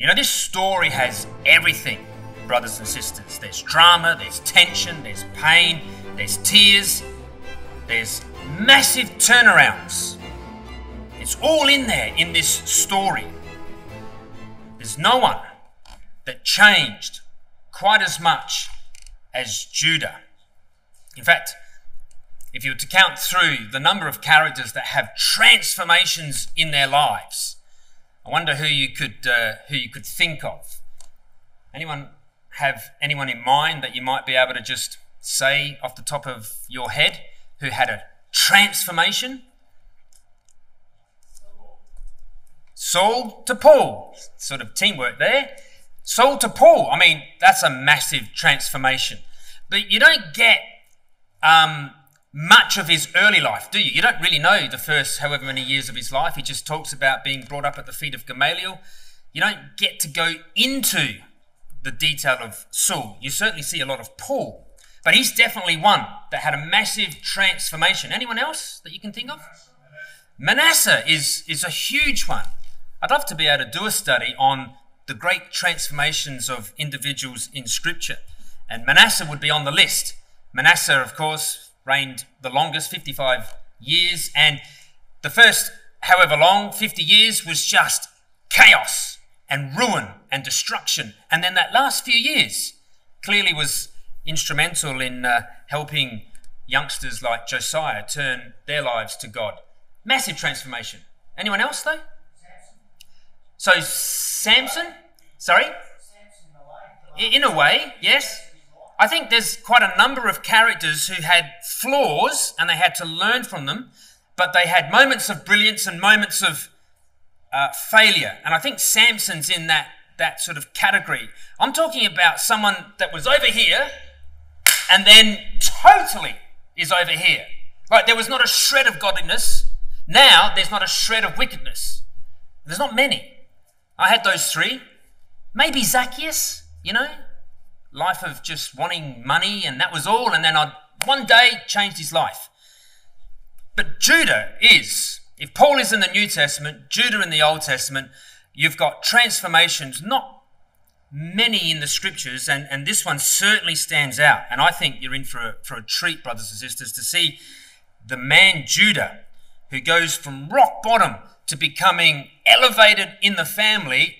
You know, this story has everything, brothers and sisters. There's drama, there's tension, there's pain, there's tears, there's massive turnarounds. It's all in there in this story. There's no one that changed quite as much as Judah. In fact, if you were to count through the number of characters that have transformations in their lives, I wonder who you could uh, who you could think of. Anyone have anyone in mind that you might be able to just say off the top of your head who had a transformation? Saul to Paul, sort of teamwork there. Saul to Paul, I mean, that's a massive transformation. But you don't get um, much of his early life, do you? You don't really know the first however many years of his life. He just talks about being brought up at the feet of Gamaliel. You don't get to go into the detail of Saul. You certainly see a lot of Paul, but he's definitely one that had a massive transformation. Anyone else that you can think of? Manasseh is, is a huge one. I'd love to be able to do a study on the great transformations of individuals in Scripture, and Manasseh would be on the list. Manasseh, of course, reigned the longest, 55 years, and the first, however long, 50 years, was just chaos and ruin and destruction. And then that last few years clearly was instrumental in uh, helping youngsters like Josiah turn their lives to God. Massive transformation. Anyone else, though? So, Samson? Sorry? In a way, yes. I think there's quite a number of characters who had flaws and they had to learn from them, but they had moments of brilliance and moments of uh, failure. And I think Samson's in that, that sort of category. I'm talking about someone that was over here and then totally is over here. Like there was not a shred of godliness. Now there's not a shred of wickedness. There's not many. I had those three. Maybe Zacchaeus, you know, life of just wanting money and that was all, and then I one day changed his life. But Judah is, if Paul is in the New Testament, Judah in the Old Testament, you've got transformations, not many in the scriptures, and, and this one certainly stands out. And I think you're in for a, for a treat, brothers and sisters, to see the man Judah who goes from rock bottom to becoming elevated in the family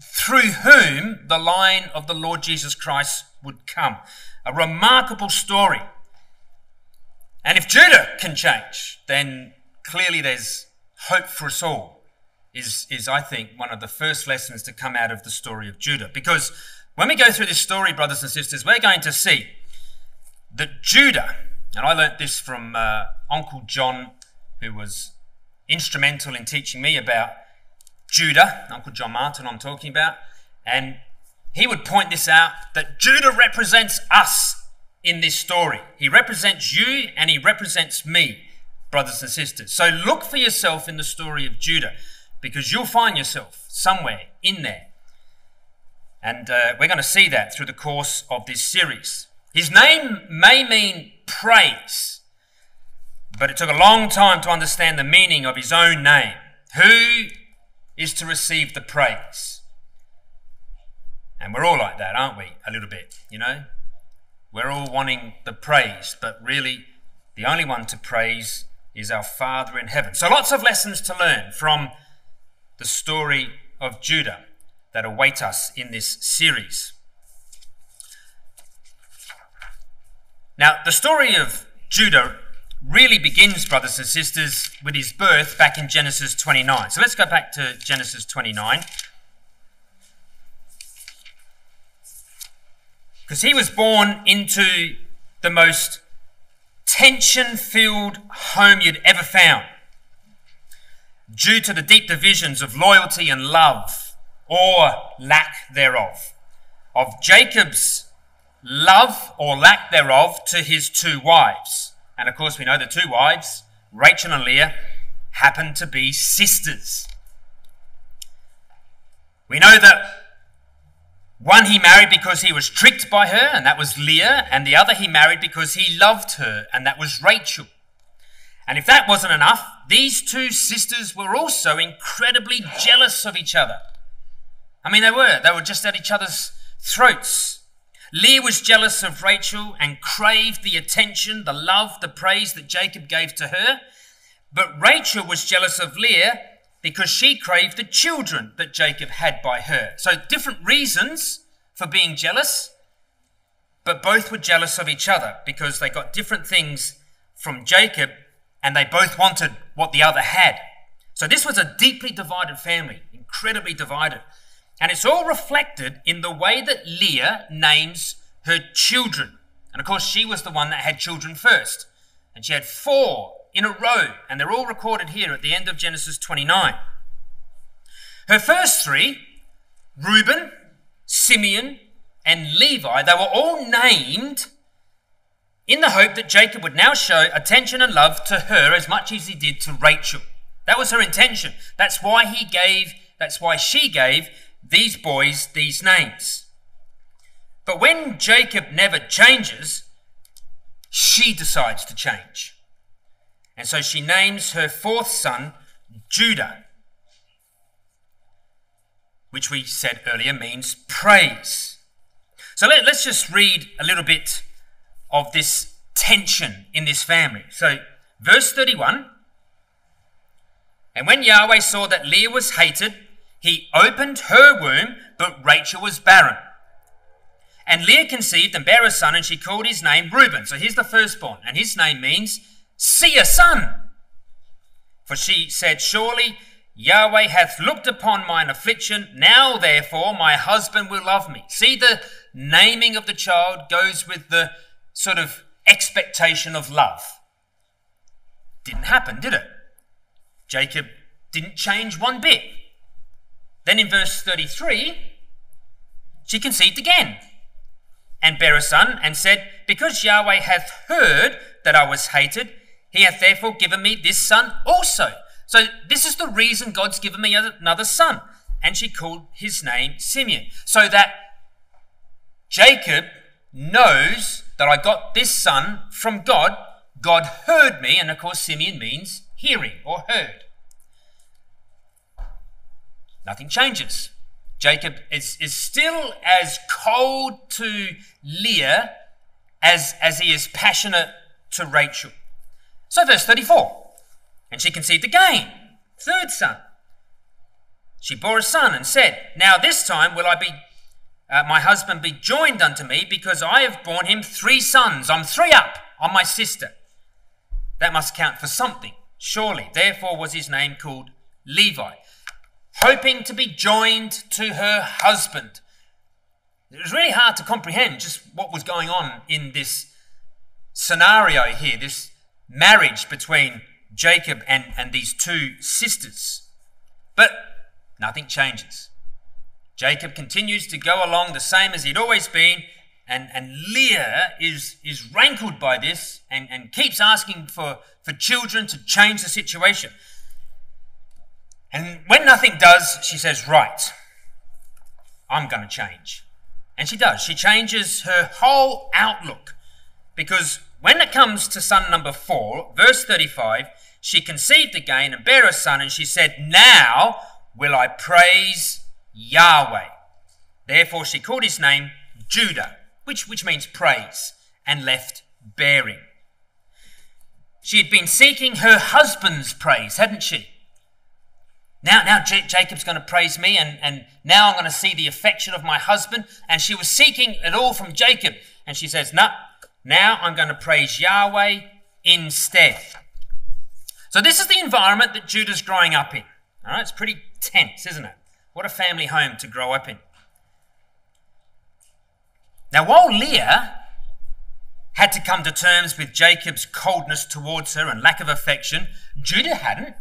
through whom the line of the Lord Jesus Christ would come. A remarkable story. And if Judah can change, then clearly there's hope for us all, is, is I think one of the first lessons to come out of the story of Judah. Because when we go through this story, brothers and sisters, we're going to see that Judah, and I learnt this from uh, Uncle John, who was instrumental in teaching me about Judah, Uncle John Martin, I'm talking about, and he would point this out that Judah represents us in this story. He represents you and he represents me, brothers and sisters. So look for yourself in the story of Judah because you'll find yourself somewhere in there. And uh, we're going to see that through the course of this series. His name may mean praise, but it took a long time to understand the meaning of his own name. Who is to receive the praise. And we're all like that, aren't we? A little bit, you know? We're all wanting the praise, but really, the only one to praise is our Father in heaven. So, lots of lessons to learn from the story of Judah that await us in this series. Now, the story of Judah really begins, brothers and sisters, with his birth back in Genesis 29. So let's go back to Genesis 29. Because he was born into the most tension filled home you'd ever found, due to the deep divisions of loyalty and love, or lack thereof, of Jacob's love or lack thereof to his two wives. And of course, we know the two wives, Rachel and Leah, happened to be sisters. We know that one he married because he was tricked by her, and that was Leah, and the other he married because he loved her, and that was Rachel. And if that wasn't enough, these two sisters were also incredibly jealous of each other. I mean, they were. They were just at each other's throats. Leah was jealous of Rachel and craved the attention, the love, the praise that Jacob gave to her. But Rachel was jealous of Leah because she craved the children that Jacob had by her. So, different reasons for being jealous, but both were jealous of each other because they got different things from Jacob and they both wanted what the other had. So, this was a deeply divided family, incredibly divided. And it's all reflected in the way that Leah names her children. And of course, she was the one that had children first. And she had four in a row, and they're all recorded here at the end of Genesis 29. Her first three, Reuben, Simeon, and Levi, they were all named in the hope that Jacob would now show attention and love to her as much as he did to Rachel. That was her intention. That's why he gave, that's why she gave these boys these names. But when Jacob never changes, she decides to change. And so she names her fourth son Judah, which we said earlier means praise. So let, us just read a little bit of this tension in this family. So, verse 31 And when Yahweh saw that Leah was hated, he opened her womb, but Rachel was barren. And Leah conceived and bare a son, and she called his name Reuben. So here's the firstborn, and his name means see a son. For she said, Surely Yahweh hath looked upon mine affliction. Now, therefore, my husband will love me. See, the naming of the child goes with the sort of expectation of love. Didn't happen, did it? Jacob didn't change one bit. Then in verse 33, she conceived again and bare a son and said, Because Yahweh hath heard that I was hated, he hath therefore given me this son also. So this is the reason God's given me another son. And she called his name Simeon. So that Jacob knows that I got this son from God. God heard me, and of course, Simeon means hearing or heard nothing changes. Jacob is, is still as cold to Leah as, as he is passionate to Rachel. So, verse 34 And she conceived again, third son. She bore a son and said, Now this time will I be, uh, my husband be joined unto me, because I have borne him three sons. I'm three up on my sister. That must count for something, surely. Therefore was his name called Levi hoping to be joined to her husband. It was really hard to comprehend just what was going on in this scenario here, this marriage between Jacob and, and these two sisters. But nothing changes. Jacob continues to go along the same as he'd always been, and, and Leah is, is rankled by this and, and keeps asking for, for children to change the situation. And when nothing does, she says, Right, I'm going to change. And she does. She changes her whole outlook. Because when it comes to son number four, verse 35, she conceived again and bare a son, and she said, Now will I praise Yahweh. Therefore she called his name Judah, which, which means praise, and left bearing. She had been seeking her husband's praise, hadn't she? Now, now J- Jacob's going to praise me, and, and now I'm going to see the affection of my husband. And she was seeking it all from Jacob. And she says, No, now I'm going to praise Yahweh instead. So, this is the environment that Judah's growing up in. All right, it's pretty tense, isn't it? What a family home to grow up in. Now, while Leah had to come to terms with Jacob's coldness towards her and lack of affection, Judah hadn't.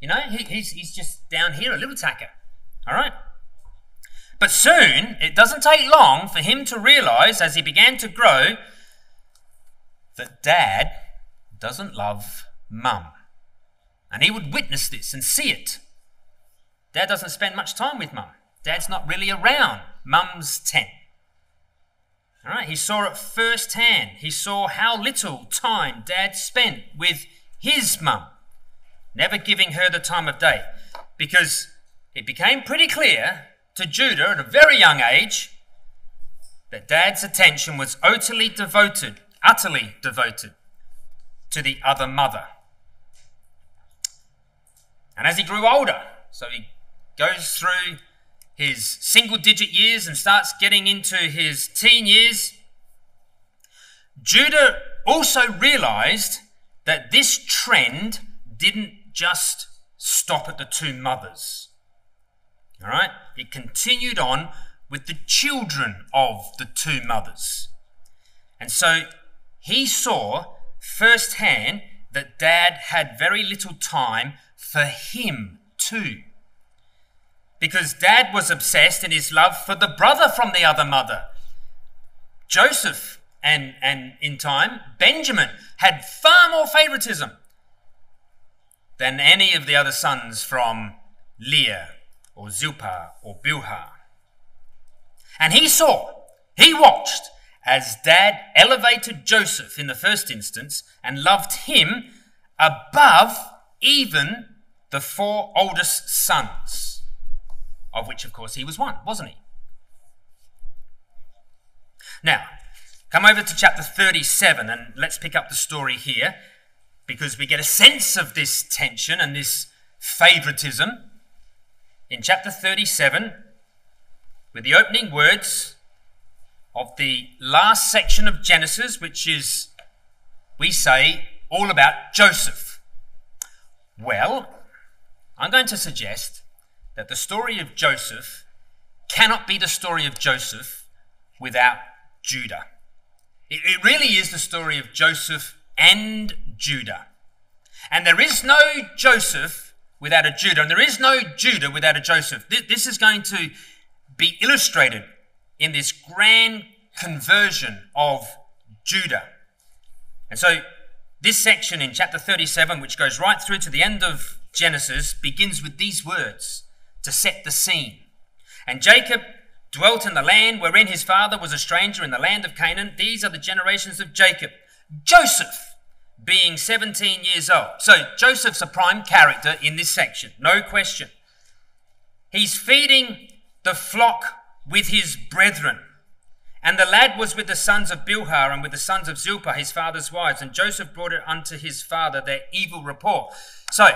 You know, he, he's, he's just down here, a little tacker. All right? But soon, it doesn't take long for him to realize as he began to grow that dad doesn't love mum. And he would witness this and see it. Dad doesn't spend much time with mum. Dad's not really around. Mum's 10. All right, he saw it firsthand. He saw how little time dad spent with his mum never giving her the time of day, because it became pretty clear to Judah at a very young age that dad's attention was utterly devoted, utterly devoted to the other mother. And as he grew older, so he goes through his single digit years and starts getting into his teen years, Judah also realized that this trend didn't just stop at the two mothers. All right? It continued on with the children of the two mothers. And so he saw firsthand that dad had very little time for him too. Because dad was obsessed in his love for the brother from the other mother. Joseph and, and in time, Benjamin had far more favoritism than any of the other sons from Leah or Zilpah or Bilhah. And he saw, he watched as dad elevated Joseph in the first instance and loved him above even the four oldest sons, of which, of course, he was one, wasn't he? Now, come over to chapter 37 and let's pick up the story here because we get a sense of this tension and this favoritism in chapter 37 with the opening words of the last section of Genesis, which is, we say, all about Joseph. Well, I'm going to suggest that the story of Joseph cannot be the story of Joseph without Judah. It, really is the story of Joseph and Judah. And there is no Joseph without a Judah, and there is no Judah without a Joseph. This is going to be illustrated in this grand conversion of Judah. And so, this section in chapter 37, which goes right through to the end of Genesis, begins with these words to set the scene. And Jacob dwelt in the land wherein his father was a stranger in the land of Canaan. These are the generations of Jacob. Joseph being 17 years old. So Joseph's a prime character in this section, no question. He's feeding the flock with his brethren. And the lad was with the sons of Bilhah and with the sons of Zilpah, his father's wives. And Joseph brought it unto his father their evil report. So,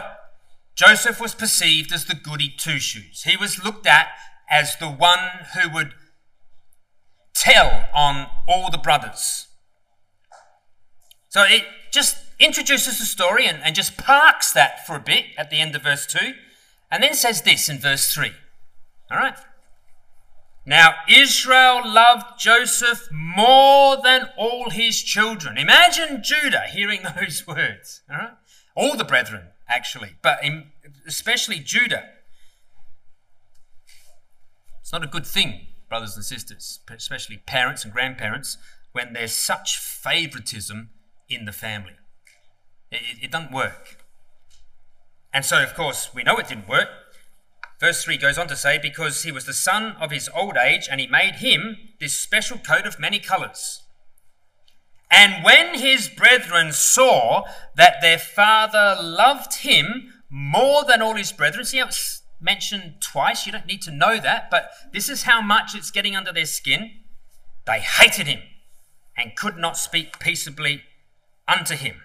Joseph was perceived as the goody two shoes. He was looked at as the one who would tell on all the brothers. So it just introduces the story and, and just parks that for a bit at the end of verse 2, and then says this in verse 3. All right? Now, Israel loved Joseph more than all his children. Imagine Judah hearing those words. All right? All the brethren, actually, but especially Judah. It's not a good thing, brothers and sisters, especially parents and grandparents, when there's such favoritism in the family. It, it doesn't work. And so, of course, we know it didn't work Verse 3 goes on to say, Because he was the son of his old age, and he made him this special coat of many colours. And when his brethren saw that their father loved him more than all his brethren, see how it's mentioned twice? You don't need to know that, but this is how much it's getting under their skin. They hated him and could not speak peaceably unto him.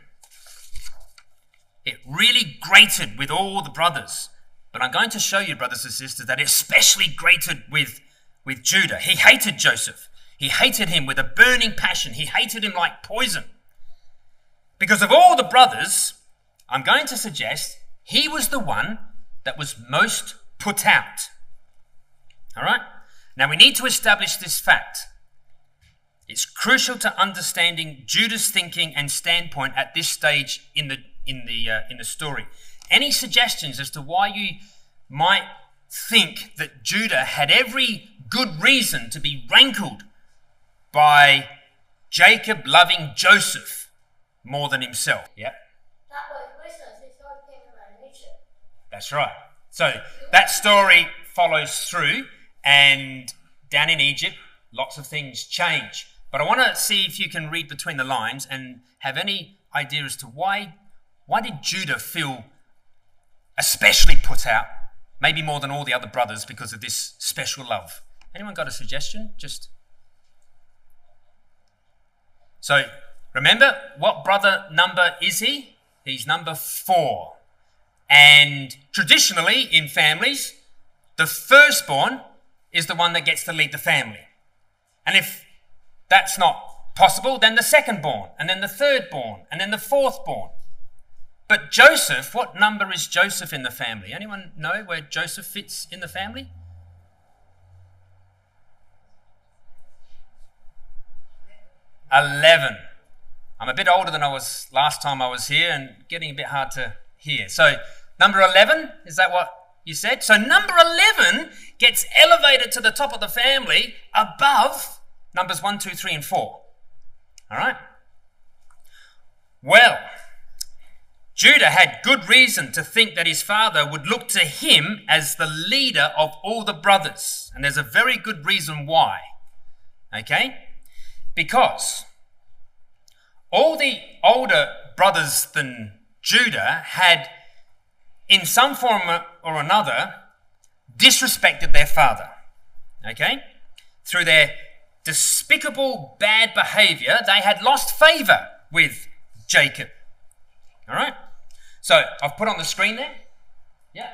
It really grated with all the brothers. But I'm going to show you, brothers and sisters, that especially grated with, with Judah. He hated Joseph. He hated him with a burning passion. He hated him like poison. Because of all the brothers, I'm going to suggest he was the one that was most put out. All right? Now we need to establish this fact. It's crucial to understanding Judah's thinking and standpoint at this stage in the in the uh, in the story. Any suggestions as to why you might think that Judah had every good reason to be rankled by Jacob loving Joseph more than himself? Yeah. That's right. So that story follows through, and down in Egypt, lots of things change. But I want to see if you can read between the lines and have any idea as to why, why did Judah feel especially put out maybe more than all the other brothers because of this special love. Anyone got a suggestion? Just so remember, what brother number is he? He's number four. And traditionally in families, the firstborn is the one that gets to lead the family. And if that's not possible, then the second born, and then the third born, and then the fourth born. But Joseph, what number is Joseph in the family? Anyone know where Joseph fits in the family? Eleven. I'm a bit older than I was last time I was here and getting a bit hard to hear. So, number 11, is that what you said? So, number 11 gets elevated to the top of the family above numbers 1, 2, 3, and 4. All right? Well, Judah had good reason to think that his father would look to him as the leader of all the brothers. And there's a very good reason why. Okay? Because all the older brothers than Judah had, in some form or another, disrespected their father. Okay? Through their despicable bad behavior, they had lost favor with Jacob. All right? So I've put on the screen there. Yeah.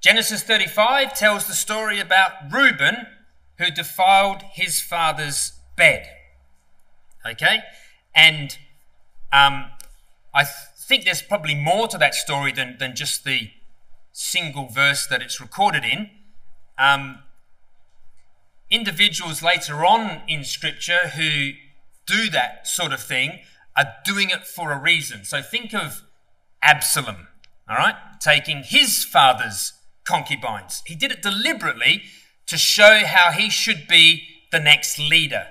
Genesis 35 tells the story about Reuben who defiled his father's bed. Okay? And um, I th- think there's probably more to that story than, than just the single verse that it's recorded in. Um, individuals later on in Scripture who do that sort of thing are doing it for a reason. So think of Absalom, all right, taking his father's concubines. He did it deliberately to show how he should be the next leader.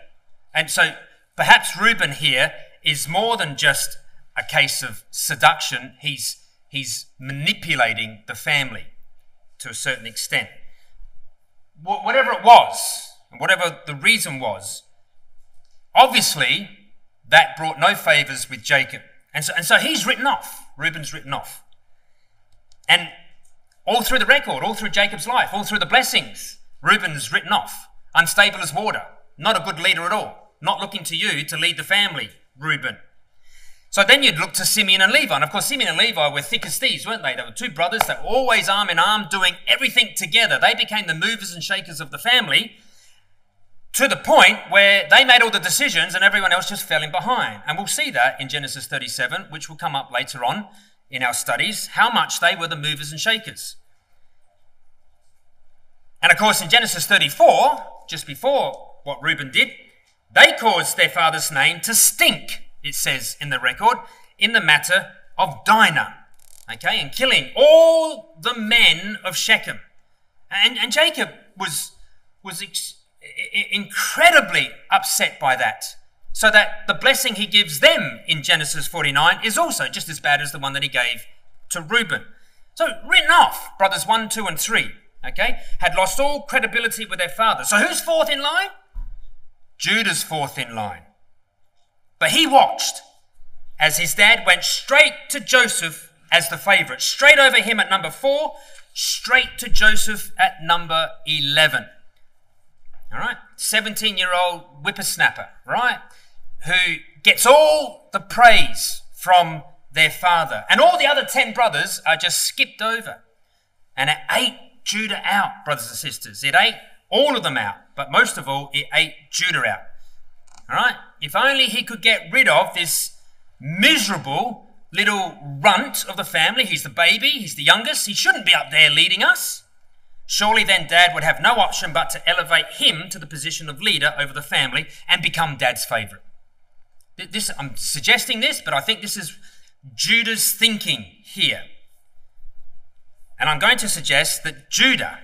And so perhaps Reuben here is more than just a case of seduction, he's, he's manipulating the family to a certain extent. Whatever it was, whatever the reason was, obviously that brought no favors with Jacob. And so, and so he's written off. Reuben's written off. And all through the record, all through Jacob's life, all through the blessings, Reuben's written off. Unstable as water. Not a good leader at all. Not looking to you to lead the family, Reuben. So then you'd look to Simeon and Levi. And of course, Simeon and Levi were thick as thieves, weren't they? They were two brothers that were always arm in arm doing everything together. They became the movers and shakers of the family to the point where they made all the decisions and everyone else just fell in behind. And we'll see that in Genesis 37, which will come up later on in our studies, how much they were the movers and shakers. And of course, in Genesis 34, just before what Reuben did, they caused their father's name to stink, it says in the record, in the matter of Dinah, okay, and killing all the men of Shechem. And, and Jacob was, was ex- incredibly upset by that. So that the blessing he gives them in Genesis 49 is also just as bad as the one that he gave to Reuben. So, written off, brothers 1, 2, and 3, okay, had lost all credibility with their father. So, who's fourth in line? Judah's fourth in line. But he watched as his dad went straight to Joseph as the favorite, straight over him at number four, straight to Joseph at number 11. All right? 17 year old whippersnapper, right? Who gets all the praise from their father. And all the other 10 brothers are just skipped over. And it ate Judah out, brothers and sisters. It ate all of them out, but most of all, it ate Judah out. All right? If only he could get rid of this miserable little runt of the family. He's the baby, he's the youngest. He shouldn't be up there leading us. Surely then dad would have no option but to elevate him to the position of leader over the family and become dad's favorite. This, I'm suggesting this, but I think this is Judah's thinking here. And I'm going to suggest that Judah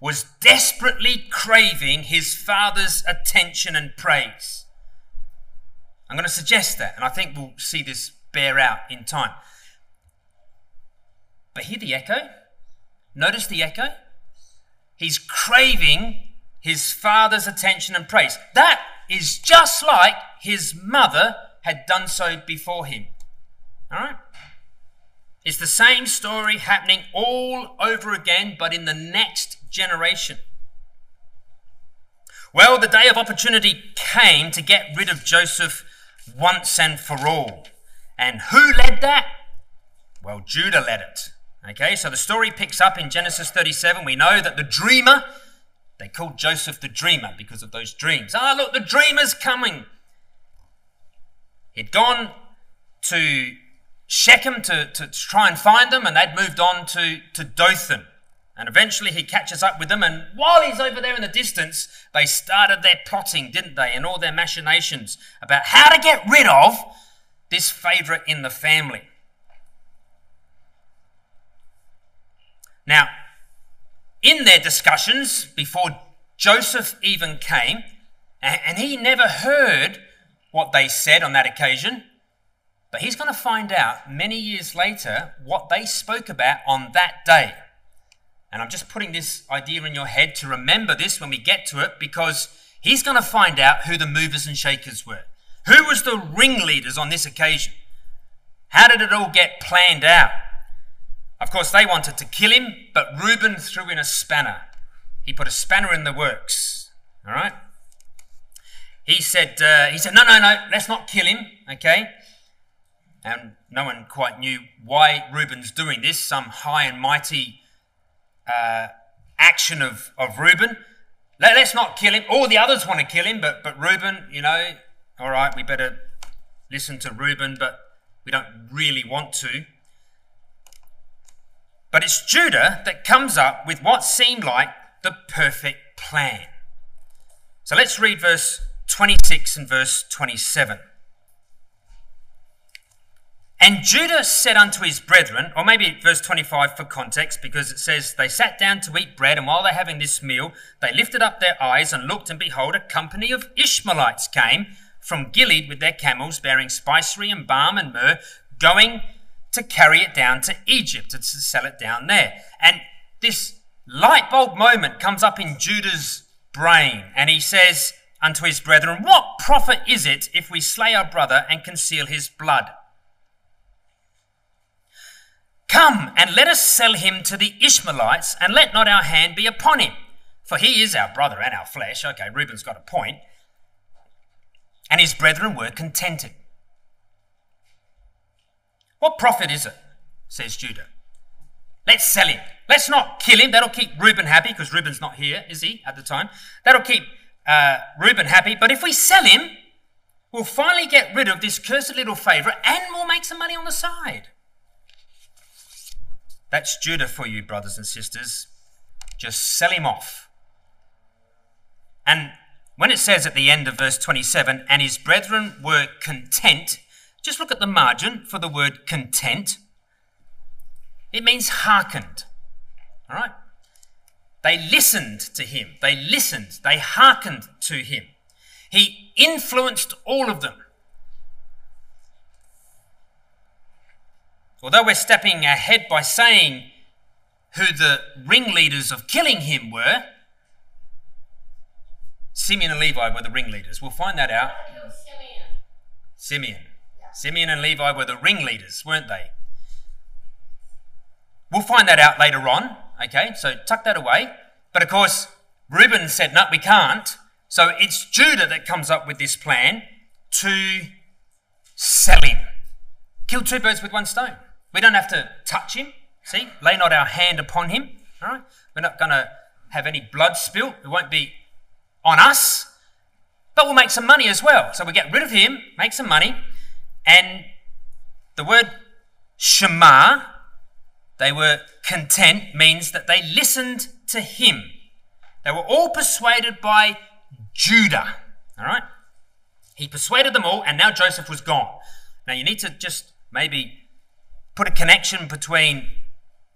was desperately craving his father's attention and praise. I'm going to suggest that, and I think we'll see this bear out in time. But hear the echo? Notice the echo? He's craving his father's attention and praise. That is just like his mother had done so before him. All right? It's the same story happening all over again, but in the next generation. Well, the day of opportunity came to get rid of Joseph once and for all. And who led that? Well, Judah led it. Okay, so the story picks up in Genesis 37. We know that the dreamer, they called Joseph the dreamer because of those dreams. Ah, look, the dreamer's coming. He'd gone to Shechem to, to try and find them, and they'd moved on to, to Dothan. And eventually he catches up with them, and while he's over there in the distance, they started their plotting, didn't they, and all their machinations about how to get rid of this favourite in the family. Now, in their discussions, before Joseph even came, and he never heard what they said on that occasion, but he's going to find out many years later what they spoke about on that day. And I'm just putting this idea in your head to remember this when we get to it because he's going to find out who the movers and shakers were. Who was the ringleaders on this occasion? How did it all get planned out? Of course, they wanted to kill him, but Reuben threw in a spanner. He put a spanner in the works. All right? He said, uh, he said, no, no, no, let's not kill him, okay? And no one quite knew why Reuben's doing this, some high and mighty uh, action of, of Reuben. Let, us not kill him. All the others want to kill him, but, but Reuben, you know, all right, we better listen to Reuben, but we don't really want to. But it's Judah that comes up with what seemed like the perfect plan. So let's read verse 26 and verse 27. And Judah said unto his brethren, or maybe verse 25 for context, because it says, They sat down to eat bread, and while they're having this meal, they lifted up their eyes and looked, and behold, a company of Ishmaelites came from Gilead with their camels, bearing spicery and balm and myrrh, going to carry it down to Egypt and to sell it down there. And this light bulb moment comes up in Judah's brain, and he says unto his brethren, What profit is it if we slay our brother and conceal his blood? Come and let us sell him to the Ishmaelites, and let not our hand be upon him. For he is our brother and our flesh. Okay, Reuben's got a point. And his brethren were contented. What profit is it? says Judah. Let's sell him. Let's not kill him. That'll keep Reuben happy because Reuben's not here, is he, at the time? That'll keep uh, Reuben happy. But if we sell him, we'll finally get rid of this cursed little favourite and we'll make some money on the side. That's Judah for you, brothers and sisters. Just sell him off. And when it says at the end of verse 27, and his brethren were content, just look at the margin for the word content. It means hearkened. All right? They listened to him. They listened. They hearkened to him. He influenced all of them. Although we're stepping ahead by saying who the ringleaders of killing him were, Simeon and Levi were the ringleaders. We'll find that out. Simeon. Simeon. Simeon and Levi were the ringleaders, weren't they? We'll find that out later on. Okay, so tuck that away. But of course, Reuben said, no, we can't. So it's Judah that comes up with this plan to sell him. Kill two birds with one stone. We don't have to touch him. See? Lay not our hand upon him. All right? We're not going to have any blood spilt. It won't be on us. But we'll make some money as well. So we get rid of him, make some money. And the word Shema, they were content, means that they listened to him. They were all persuaded by Judah. All right? He persuaded them all, and now Joseph was gone. Now you need to just maybe put a connection between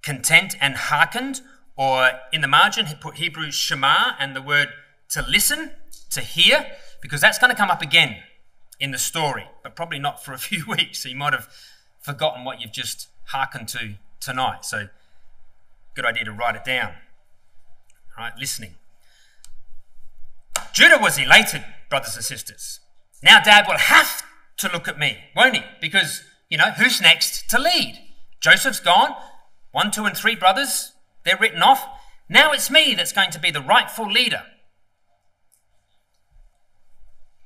content and hearkened, or in the margin, put Hebrew shema and the word to listen, to hear, because that's going to come up again in the story, but probably not for a few weeks. So you might have forgotten what you've just hearkened to tonight. So, good idea to write it down. All right, listening. Judah was elated, brothers and sisters. Now, Dad will have to look at me, won't he? Because you know, who's next to lead? Joseph's gone. One, two, and three brothers, they're written off. Now it's me that's going to be the rightful leader.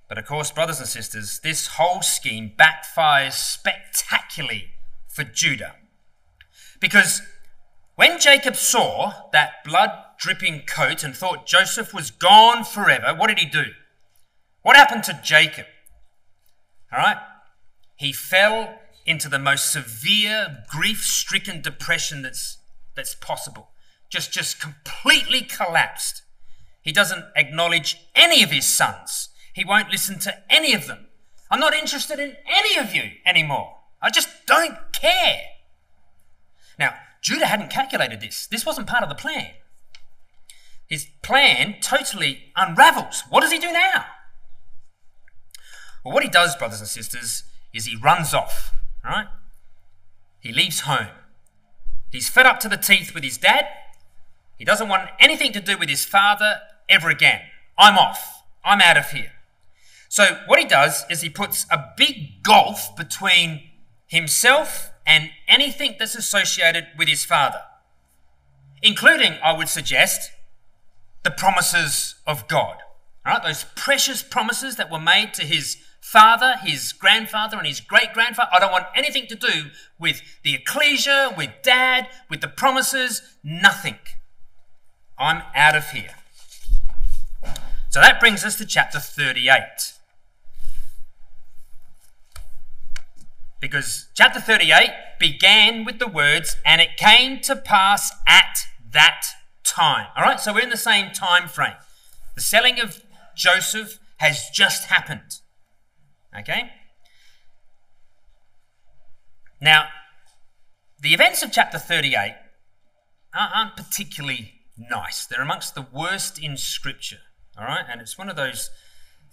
But of course, brothers and sisters, this whole scheme backfires spectacularly for Judah. Because when Jacob saw that blood dripping coat and thought Joseph was gone forever, what did he do? What happened to Jacob? All right? He fell into the most severe grief-stricken depression that's that's possible. Just just completely collapsed. He doesn't acknowledge any of his sons. He won't listen to any of them. I'm not interested in any of you anymore. I just don't care. Now, Judah hadn't calculated this. This wasn't part of the plan. His plan totally unravels. What does he do now? Well, what he does, brothers and sisters, is he runs off, right? He leaves home. He's fed up to the teeth with his dad. He doesn't want anything to do with his father ever again. I'm off. I'm out of here. So, what he does is he puts a big gulf between himself and anything that's associated with his father, including, I would suggest, the promises of God. All right, those precious promises that were made to his father, his grandfather, and his great grandfather. I don't want anything to do with the ecclesia, with dad, with the promises, nothing. I'm out of here. So that brings us to chapter 38. Because chapter 38 began with the words, and it came to pass at that time. All right, so we're in the same time frame. The selling of Joseph has just happened. Okay? Now, the events of chapter 38 aren't particularly nice. They're amongst the worst in Scripture. All right? And it's one of those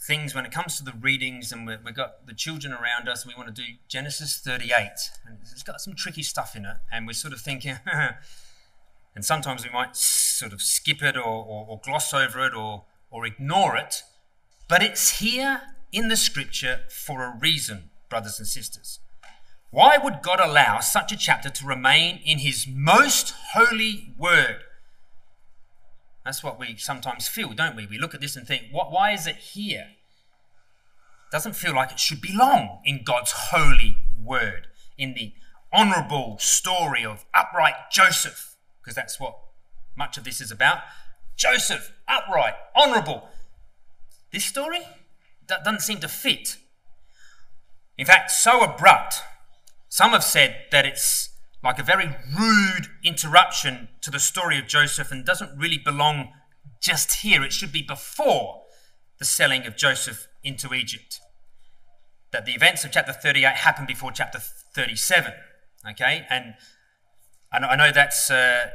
things when it comes to the readings and we've got the children around us, we want to do Genesis 38. And it's got some tricky stuff in it. And we're sort of thinking, and sometimes we might sort of skip it or, or, or gloss over it or, or ignore it. But it's here in the scripture for a reason, brothers and sisters. Why would God allow such a chapter to remain in His most holy word? That's what we sometimes feel, don't we? We look at this and think, what, why is it here? It doesn't feel like it should belong in God's holy word, in the honorable story of upright Joseph, because that's what much of this is about. Joseph, upright, honorable. This story doesn't seem to fit. In fact, so abrupt, some have said that it's like a very rude interruption to the story of Joseph and doesn't really belong just here. It should be before the selling of Joseph into Egypt. That the events of chapter 38 happened before chapter 37. Okay, and I know that's uh,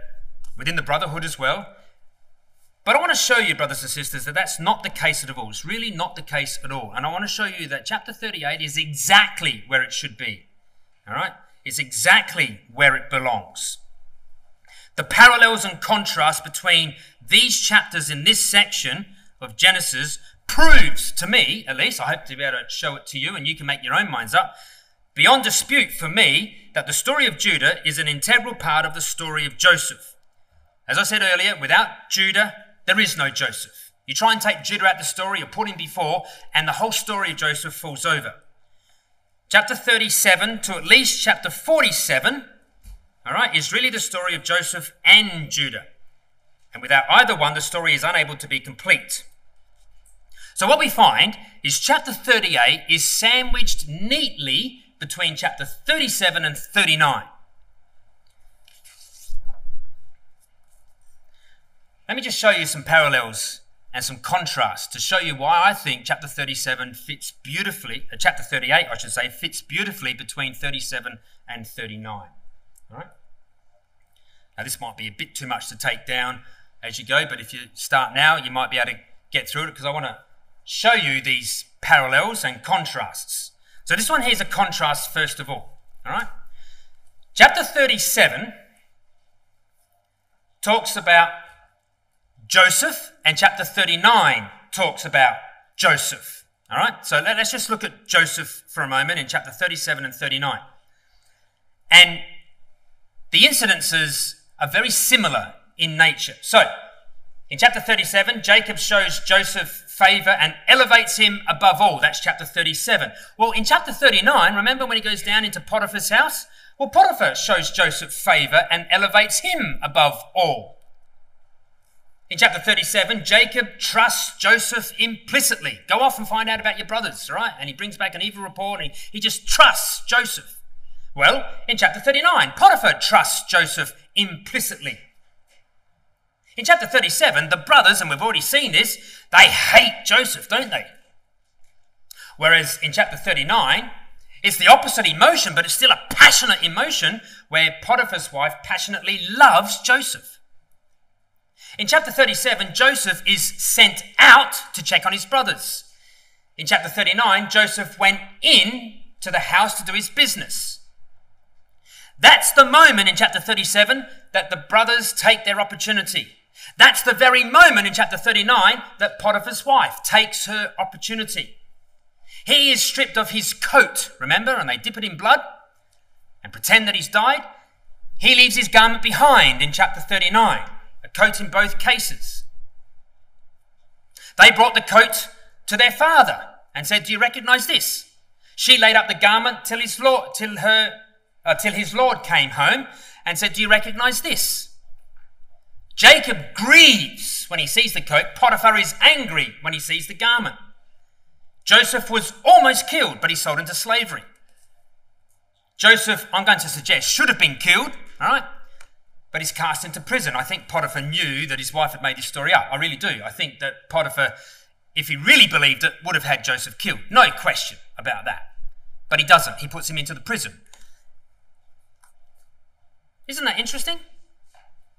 within the brotherhood as well. But I want to show you, brothers and sisters, that that's not the case at all. It's really not the case at all. And I want to show you that chapter 38 is exactly where it should be. All right? It's exactly where it belongs. The parallels and contrast between these chapters in this section of Genesis proves to me, at least, I hope to be able to show it to you and you can make your own minds up, beyond dispute for me, that the story of Judah is an integral part of the story of Joseph. As I said earlier, without Judah, there is no Joseph. You try and take Judah out of the story you put him before, and the whole story of Joseph falls over. Chapter 37 to at least chapter 47, all right, is really the story of Joseph and Judah. And without either one, the story is unable to be complete. So, what we find is chapter 38 is sandwiched neatly between chapter 37 and 39. Let me just show you some parallels and some contrast to show you why I think chapter 37 fits beautifully, uh, chapter 38, I should say, fits beautifully between 37 and 39. All right? Now, this might be a bit too much to take down as you go, but if you start now, you might be able to get through it because I want to show you these parallels and contrasts. So, this one here is a contrast, first of all. All right? Chapter 37 talks about Joseph, and chapter 39 talks about Joseph. All right, so let, us just look at Joseph for a moment in chapter 37 and 39. And the incidences are very similar in nature. So, in chapter 37, Jacob shows Joseph favor and elevates him above all. That's chapter 37. Well, in chapter 39, remember when he goes down into Potiphar's house? Well, Potiphar shows Joseph favor and elevates him above all. In chapter 37, Jacob trusts Joseph implicitly. Go off and find out about your brothers, right? And he brings back an evil report and he, he just trusts Joseph. Well, in chapter 39, Potiphar trusts Joseph implicitly. In chapter 37, the brothers, and we've already seen this, they hate Joseph, don't they? Whereas in chapter 39, it's the opposite emotion, but it's still a passionate emotion where Potiphar's wife passionately loves Joseph. In chapter 37, Joseph is sent out to check on his brothers. In chapter 39, Joseph went in to the house to do his business. That's the moment in chapter 37 that the brothers take their opportunity. That's the very moment in chapter 39 that Potiphar's wife takes her opportunity. He is stripped of his coat, remember, and they dip it in blood and pretend that he's died. He leaves his garment behind in chapter 39, a coat in both cases. They brought the coat to their father and said, Do you recognize this? She laid up the garment till his Lord, till her, uh, till his Lord came home and said, Do you recognize this? Jacob grieves when he sees the coat. Potiphar is angry when he sees the garment. Joseph was almost killed, but he sold into slavery. Joseph, I'm going to suggest, should have been killed, all right? But he's cast into prison. I think Potiphar knew that his wife had made this story up. I really do. I think that Potiphar, if he really believed it, would have had Joseph killed. No question about that. But he doesn't. He puts him into the prison. Isn't that interesting?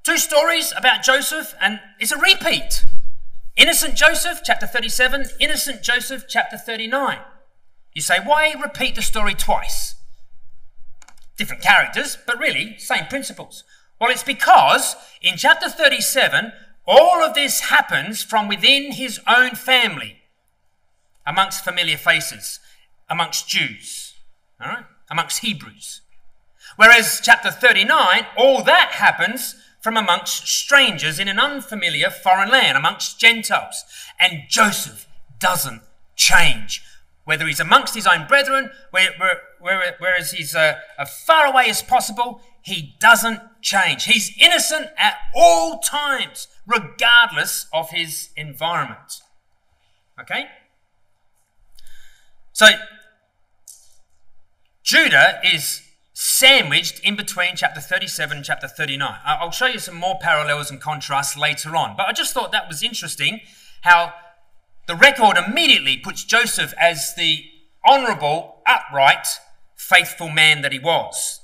Two stories about Joseph, and it's a repeat. Innocent Joseph, chapter 37, innocent Joseph, chapter 39. You say, why repeat the story twice? Different characters, but really, same principles. Well, it's because in chapter 37, all of this happens from within his own family, amongst familiar faces, amongst Jews, all right, amongst Hebrews. Whereas chapter 39, all that happens from amongst strangers in an unfamiliar foreign land, amongst Gentiles. And Joseph doesn't change. Whether he's amongst his own brethren, whereas he's uh, as far away as possible, he doesn't change. He's innocent at all times, regardless of his environment. Okay? So, Judah is sandwiched in between chapter 37 and chapter 39. I'll show you some more parallels and contrasts later on, but I just thought that was interesting how the record immediately puts Joseph as the honorable, upright, faithful man that he was.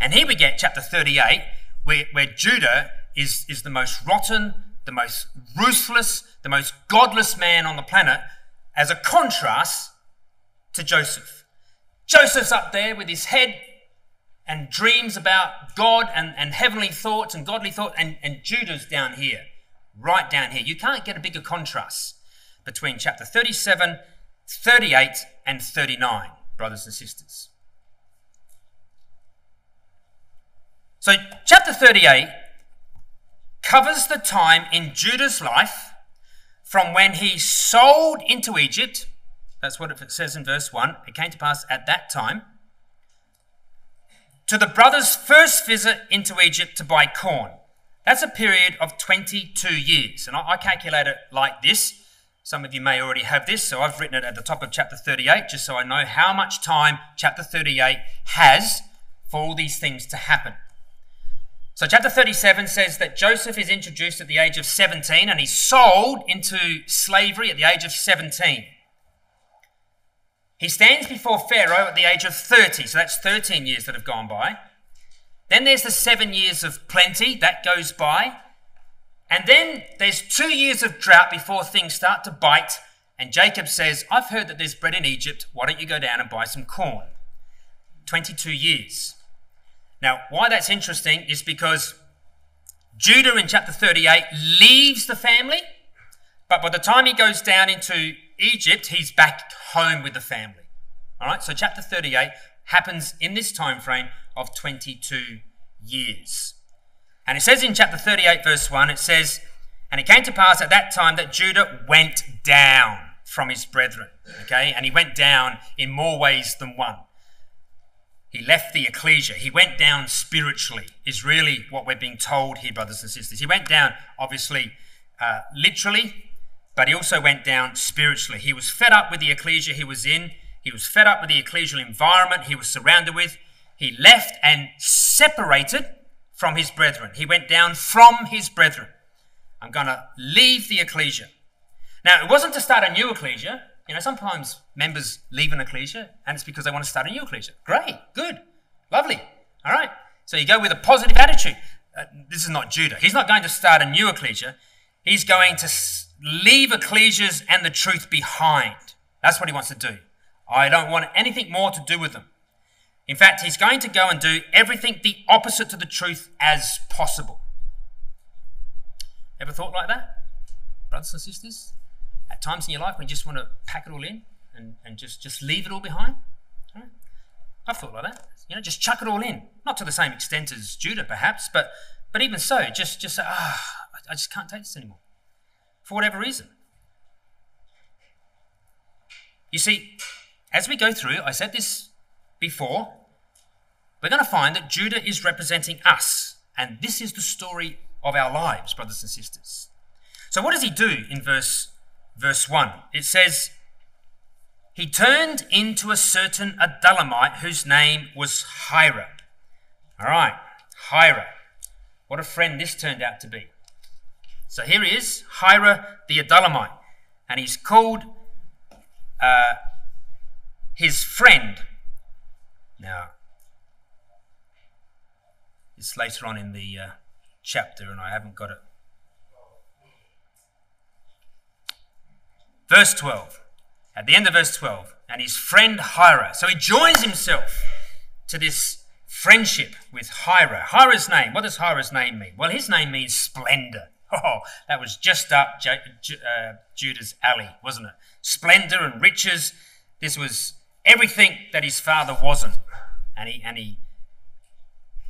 And here we get chapter 38, where, where Judah is, is the most rotten, the most ruthless, the most godless man on the planet, as a contrast to Joseph. Joseph's up there with his head and dreams about God and, and heavenly thoughts and godly thoughts, and, and Judah's down here, right down here. You can't get a bigger contrast between chapter 37, 38, and 39, brothers and sisters. So, chapter 38 covers the time in Judah's life from when he sold into Egypt. That's what it says in verse 1. It came to pass at that time to the brothers' first visit into Egypt to buy corn. That's a period of 22 years. And I, calculate it like this. Some of you may already have this, so I've written it at the top of chapter 38 just so I know how much time chapter 38 has for all these things to happen. So, chapter 37 says that Joseph is introduced at the age of 17 and he's sold into slavery at the age of 17. He stands before Pharaoh at the age of 30, so that's 13 years that have gone by. Then there's the seven years of plenty, that goes by. And then there's two years of drought before things start to bite. And Jacob says, I've heard that there's bread in Egypt. Why don't you go down and buy some corn? 22 years. Now, why that's interesting is because Judah in chapter 38 leaves the family, but by the time he goes down into Egypt, he's back home with the family. All right, so chapter 38 happens in this time frame of 22 years. And it says in chapter 38, verse 1, it says, And it came to pass at that time that Judah went down from his brethren. Okay, and he went down in more ways than one. He left the ecclesia. He went down spiritually, is really what we're being told here, brothers and sisters. He went down, obviously, uh, literally, but he also went down spiritually. He was fed up with the ecclesia he was in, he was fed up with the ecclesial environment he was surrounded with. He left and separated from his brethren. He went down from his brethren. I'm going to leave the ecclesia. Now, it wasn't to start a new ecclesia. You know, sometimes members leave an ecclesia and it's because they want to start a new ecclesia. Great, good, lovely. All right. So you go with a positive attitude. Uh, this is not Judah. He's not going to start a new ecclesia. He's going to leave ecclesias and the truth behind. That's what he wants to do. I don't want anything more to do with them. In fact, he's going to go and do everything the opposite to the truth as possible. Ever thought like that? Brothers and sisters? At times in your life you just want to pack it all in and, and just, just leave it all behind? I've thought like that. You know, just chuck it all in. Not to the same extent as Judah, perhaps, but, but even so, just, just say, ah, oh, I just can't take this anymore. For whatever reason. You see, as we go through, I said this before, we're going to find that Judah is representing us. And this is the story of our lives, brothers and sisters. So, what does he do in verse, verse 1? It says, He turned into a certain Adullamite whose name was Hira. All right, Hira. What a friend this turned out to be. So here he is, Hira the Adullamite. And he's called uh, his friend. Now, it's later on in the uh, chapter, and I haven't got it. Verse 12. At the end of verse 12, and his friend Hira. So he joins himself to this friendship with Hira. Hira's name, what does Hira's name mean? Well, his name means splendor. Oh, that was just up J- J- uh, Judah's alley, wasn't it? Splendor and riches. This was everything that his father wasn't. And he, and he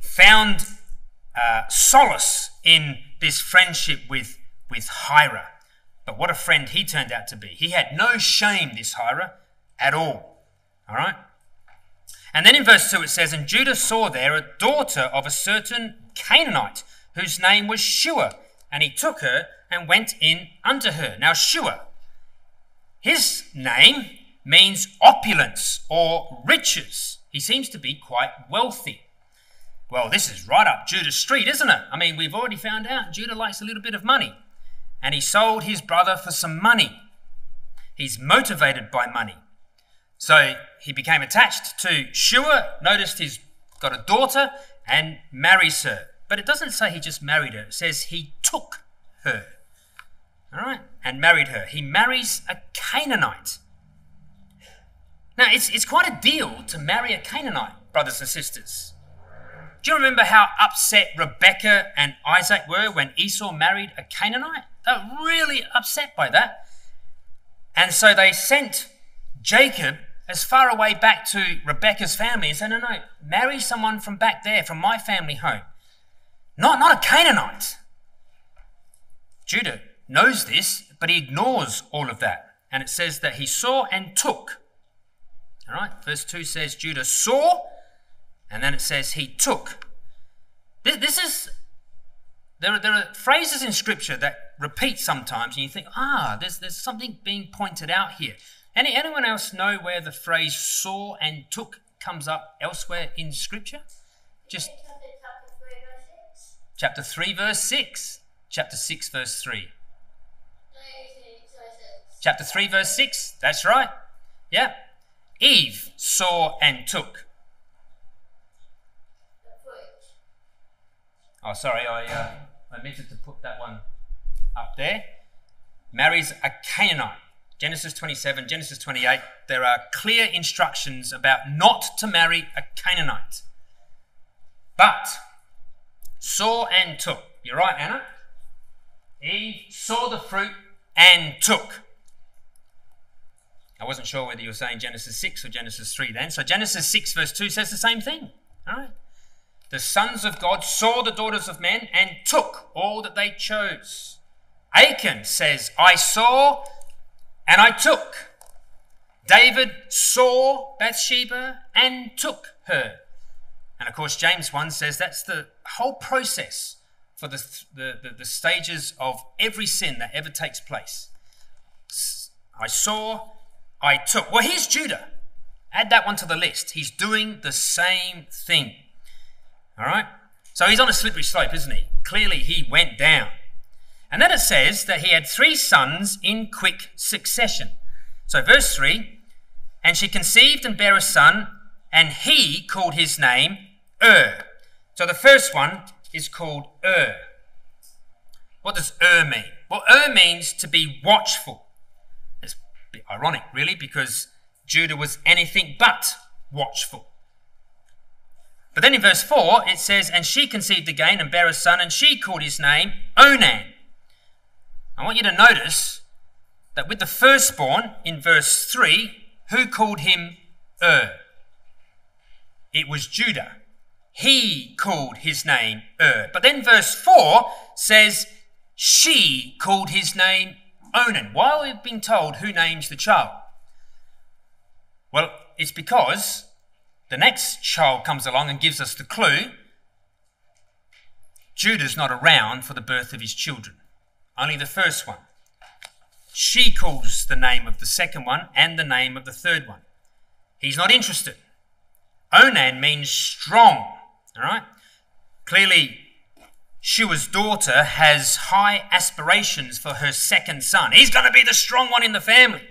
found uh, solace in this friendship with, with Hira. But what a friend he turned out to be. He had no shame, this Hira, at all. All right? And then in verse 2 it says, And Judah saw there a daughter of a certain Canaanite, whose name was Shua, and he took her and went in unto her. Now, Shua, his name means opulence or riches. He seems to be quite wealthy. Well, this is right up Judah's street, isn't it? I mean, we've already found out Judah likes a little bit of money. And he sold his brother for some money. He's motivated by money. So he became attached to Shua, noticed he's got a daughter, and marries her. But it doesn't say he just married her, it says he took her. All right? And married her. He marries a Canaanite. Now, it's, it's quite a deal to marry a Canaanite, brothers and sisters. Do you remember how upset Rebecca and Isaac were when Esau married a Canaanite? They really upset by that. And so they sent Jacob as far away back to Rebecca's family and said, No, no, marry someone from back there, from my family home. Not, not a Canaanite. Judah knows this, but he ignores all of that. And it says that he saw and took all right, verse 2 says Judah saw, and then it says he took. This, this is, there are, there are phrases in Scripture that repeat sometimes, and you think, ah, there's, there's something being pointed out here. Any, anyone else know where the phrase saw and took comes up elsewhere in Scripture? Just chapter 3, verse 6. Chapter 6, verse 3. Chapter 3, verse 6. That's right. Yeah. Eve saw and took. Oh, sorry, I, uh, I meant to put that one up there. Marries a Canaanite. Genesis 27, Genesis 28, there are clear instructions about not to marry a Canaanite. But saw and took. You're right, Anna. Eve saw the fruit and took. I wasn't sure whether you were saying Genesis 6 or Genesis 3 then. So Genesis 6, verse 2 says the same thing. All right? The sons of God saw the daughters of men and took all that they chose. Achan says, I saw and I took. David saw Bathsheba and took her. And of course, James 1 says that's the whole process for the, the, the, the stages of every sin that ever takes place. I saw, I took. Well, here's Judah. Add that one to the list. He's doing the same thing. All right? So he's on a slippery slope, isn't he? Clearly, he went down. And then it says that he had three sons in quick succession. So, verse 3 And she conceived and bare a son, and he called his name Ur. So, the first one is called Ur. What does Ur mean? Well, Ur means to be watchful. It's a bit ironic, really, because Judah was anything but watchful. But then in verse 4, it says, And she conceived again and bare a son, and she called his name Onan. I want you to notice that with the firstborn in verse 3, who called him Ur? It was Judah. He called his name Ur. But then verse 4 says, She called his name Onan. Why are we being told who names the child? Well, it's because the next child comes along and gives us the clue Judah's not around for the birth of his children, only the first one. She calls the name of the second one and the name of the third one. He's not interested. Onan means strong, all right? Clearly, Shua's daughter has high aspirations for her second son. He's going to be the strong one in the family.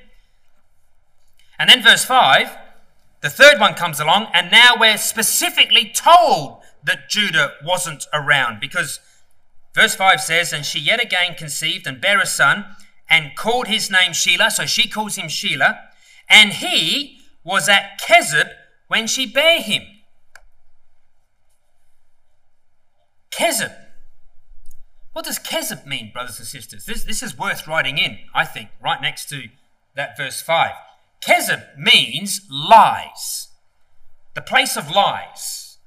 And then verse 5, the third one comes along, and now we're specifically told that Judah wasn't around because verse 5 says, And she yet again conceived and bare a son and called his name Shelah. So she calls him Shelah. And he was at Kezib when she bare him. Kezib. What does Kezib mean, brothers and sisters? This, this is worth writing in, I think, right next to that verse 5. Kezib means lies, the place of lies.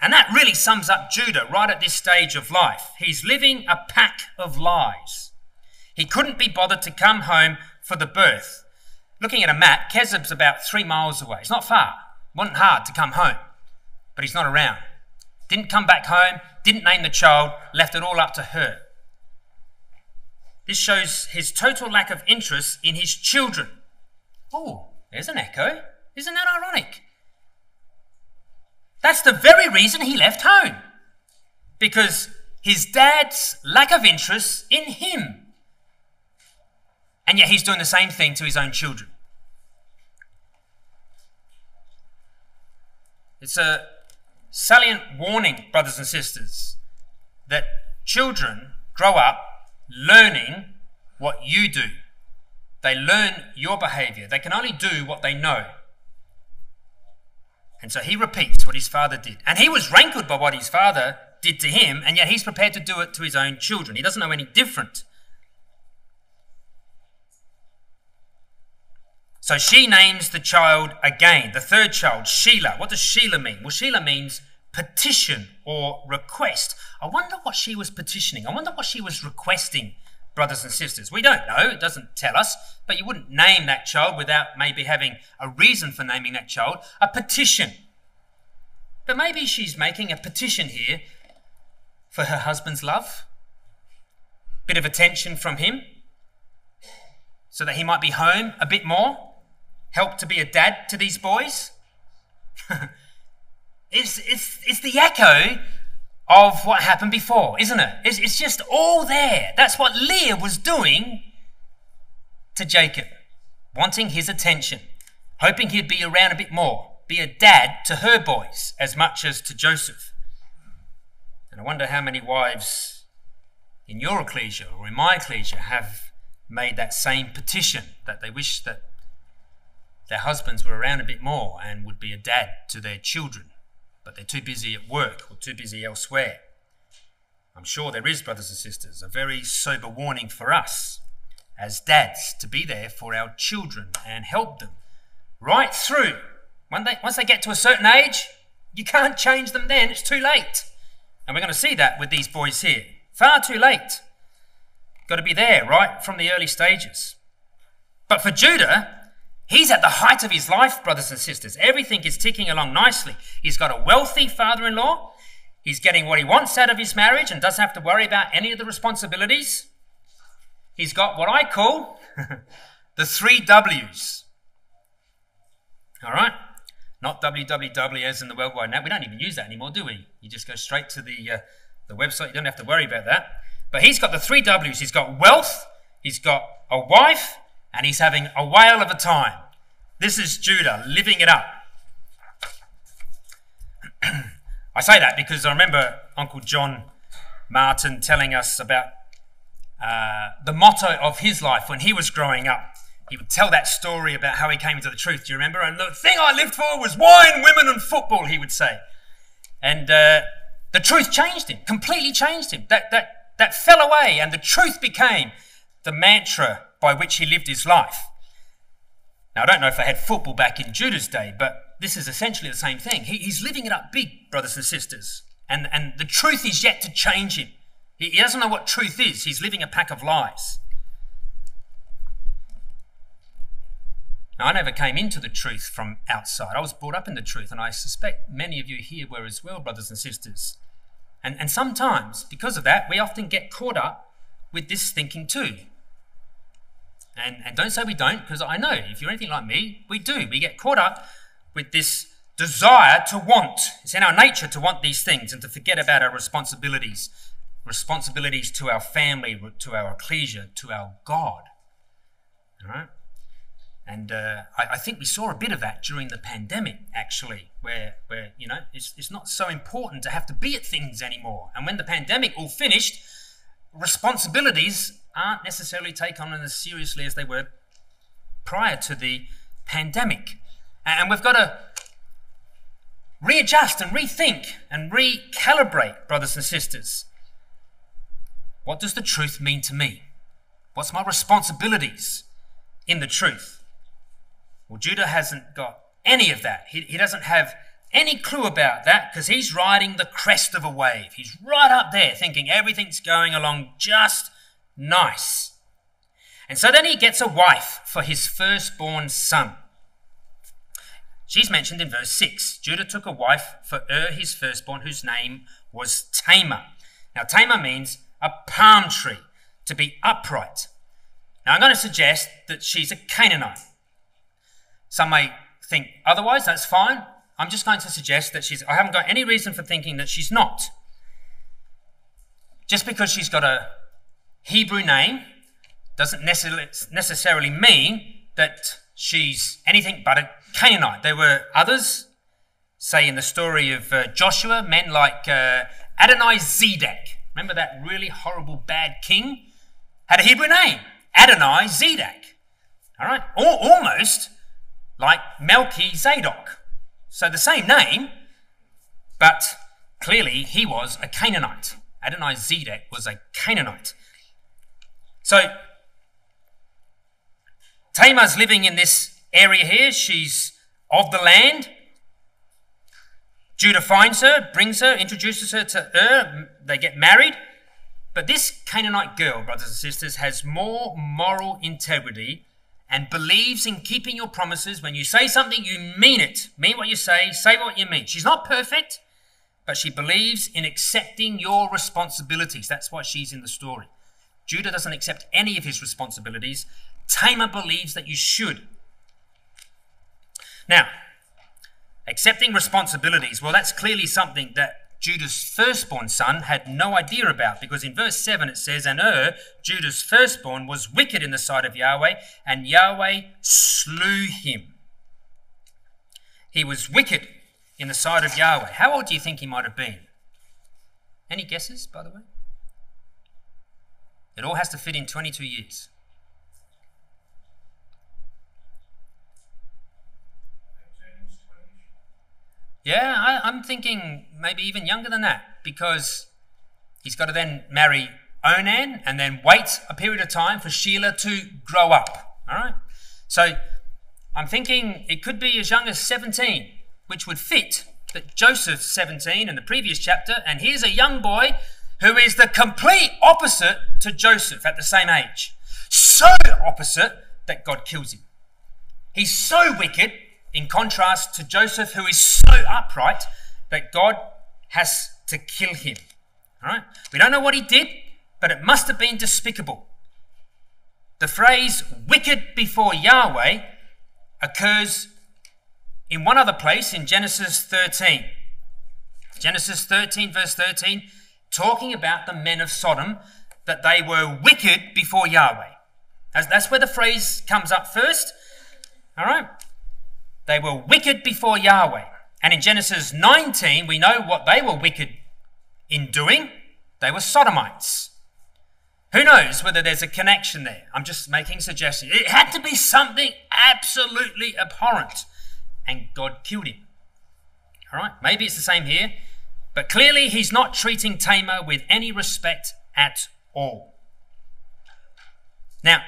And that really sums up Judah right at this stage of life. He's living a pack of lies. He couldn't be bothered to come home for the birth. Looking at a map, Kezib's about three miles away. It's not far. It wasn't hard to come home, but he's not around. Didn't come back home, didn't name the child, left it all up to her. This shows his total lack of interest in his children. Oh, there's an echo. Isn't that ironic? That's the very reason he left home. Because his dad's lack of interest in him. And yet he's doing the same thing to his own children. It's a salient warning, brothers and sisters, that children grow up learning what you do. They learn your behavior. They can only do what they know. And so he repeats what his father did. And he was rankled by what his father did to him, and yet he's prepared to do it to his own children. He doesn't know any different. So she names the child again, the third child, Shelah. What does Shelah mean? Well, Shelah means petition or request. I wonder what she was petitioning. I wonder what she was requesting brothers and sisters. We don't know, it doesn't tell us, but you wouldn't name that child without maybe having a reason for naming that child, a petition. But maybe she's making a petition here for her husband's love, bit of attention from him, so that he might be home a bit more, help to be a dad to these boys. it's, it's, it's the echo of what happened before, isn't it? It's, it's just all there. That's what Leah was doing to Jacob, wanting his attention, hoping he'd be around a bit more, be a dad to her boys as much as to Joseph. And I wonder how many wives in your ecclesia or in my ecclesia have made that same petition that they wish that their husbands were around a bit more and would be a dad to their children but they're too busy at work or too busy elsewhere. I'm sure there is, brothers and sisters, a very sober warning for us as dads to be there for our children and help them right through. When they, once they get to a certain age, You can't change them then, it's too late. And we're going to see that with these boys here. Far too late. Got to be there right from the early stages. But for Judah, he's at the height of his life, brothers and sisters. Everything is ticking along nicely. He's got a wealthy father in law. He's getting what he wants out of his marriage and doesn't have to worry about any of the responsibilities. He's got what I call the three W's. All right? Not www as in the World Wide Net. We don't even use that anymore, do we? You just go straight to the, uh, the website. You don't have to worry about that. But he's got the three W's. He's got wealth, he's got a wife, and he's having a whale of a time. This is Judah living it up. I say that because I remember Uncle John Martin telling us about uh, the motto of his life when he was growing up. He would tell that story about how he came into the truth. Do you remember? And the thing I lived for was wine, women, and football, he would say. And uh, the truth changed him, completely changed him. That, that, that fell away, and the truth became the mantra by which he lived his life. Now, I don't know if they had football back in Judah's day, but this is essentially the same thing. He, he's living it up big, brothers and sisters. And, and the truth is yet to change him. He, he doesn't know what truth is, he's living a pack of lies. Now, I never came into the truth from outside. I was brought up in the truth, and I suspect many of you here were as well, brothers and sisters. And, and sometimes, because of that, we often get caught up with this thinking too. And, and don't say we don't, because I know if you're anything like me, we do. We get caught up with this desire to want. It's in our nature to want these things and to forget about our responsibilities responsibilities to our family, to our ecclesia, to our God. All right? And uh, I, I, think we saw a bit of that during the pandemic, actually, where, where you know, it's, it's not so important to have to be at things anymore. And when the pandemic all finished, responsibilities aren't necessarily taken on as seriously as they were prior to the pandemic. And we've got to readjust and rethink and recalibrate, brothers and sisters. What does the truth mean to me? What's my responsibilities in the truth? Well, Judah hasn't got any of that. He, he doesn't have any clue about that because he's riding the crest of a wave. He's right up there thinking everything's going along just nice. And so then he gets a wife for his firstborn son. She's mentioned in verse 6. Judah took a wife for Ur, his firstborn, whose name was Tamar. Now, Tamar means a palm tree, to be upright. Now, I'm going to suggest that she's a Canaanite. Some may think otherwise, that's fine. I'm just going to suggest that she's, I haven't got any reason for thinking that she's not. Just because she's got a Hebrew name doesn't necessarily mean that she's anything but a Canaanite. There were others, say in the story of uh, Joshua, men like uh, Adonai Zedek. Remember that really horrible bad king? Had a Hebrew name, Adonai Zedek. All right, almost like Melchizedek. So the same name, but clearly he was a Canaanite. Adonai Zedek was a Canaanite. So Tamar's living in this area here. She's of the land. Judah finds her, brings her, introduces her to Ur. They get married. But this Canaanite girl, brothers and sisters, has more moral integrity and believes in keeping your promises. When you say something, you mean it. Mean what you say, say what you mean. She's not perfect, but she believes in accepting your responsibilities. That's why she's in the story. Judah doesn't accept any of his responsibilities. Tamar believes that you should. Now, accepting responsibilities, well, that's clearly something that Judah's firstborn son had no idea about because in verse 7 it says, And Ur, Judah's firstborn, was wicked in the sight of Yahweh, and Yahweh slew him. He was wicked in the sight of Yahweh. How old do you think he might have been? Any guesses, by the way? It all has to fit in 22 years. Yeah, I, am thinking maybe even younger than that because he's got to then marry Onan and then wait a period of time for Shelah to grow up. All right? So I'm thinking it could be as young as 17, which would fit that Joseph's 17 in the previous chapter, and here's a young boy who is the complete opposite to Joseph at the same age. So opposite that God kills him. He's so wicked, in contrast to Joseph, who is so upright that God has to kill him. All right? We don't know what he did, but it must have been despicable. The phrase wicked before Yahweh occurs in one other place in Genesis 13. Genesis 13, verse 13, talking about the men of Sodom, that they were wicked before Yahweh. That's where the phrase comes up first. All right? They were wicked before Yahweh. And in Genesis 19, we know what they were wicked in doing. They were sodomites. Who knows whether there's a connection there? I'm just making suggestions. It had to be something absolutely abhorrent, and God killed him. All right, maybe it's the same here, but clearly he's not treating Tamar with any respect at all. Now,